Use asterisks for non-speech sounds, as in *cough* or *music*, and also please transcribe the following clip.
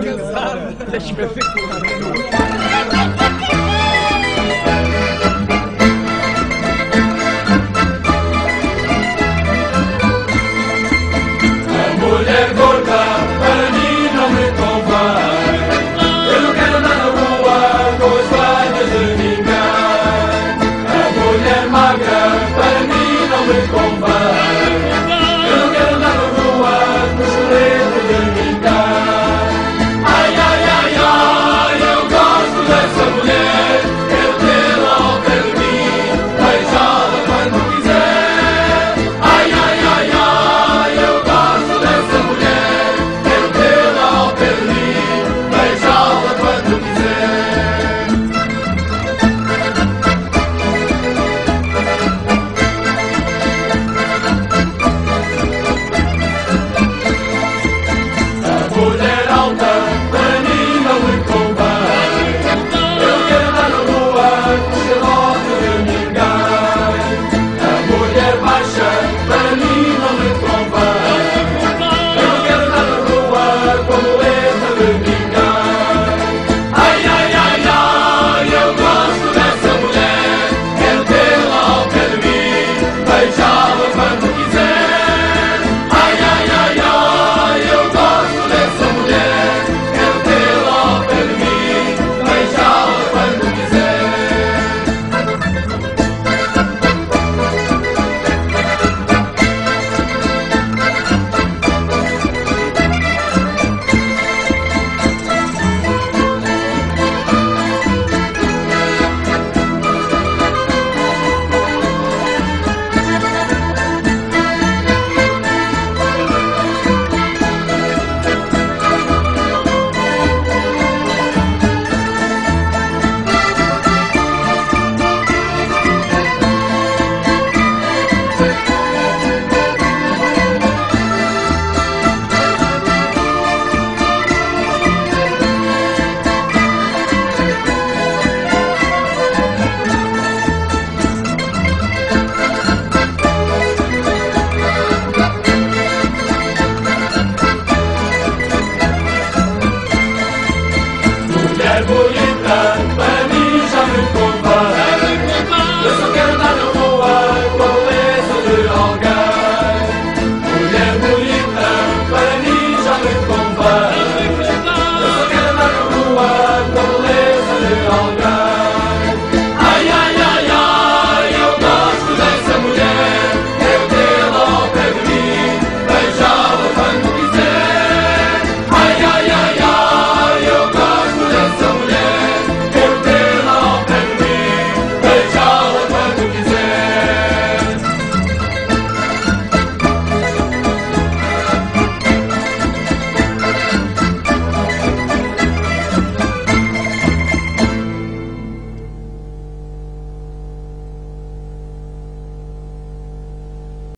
Pesado. Deixa eu ver. *laughs*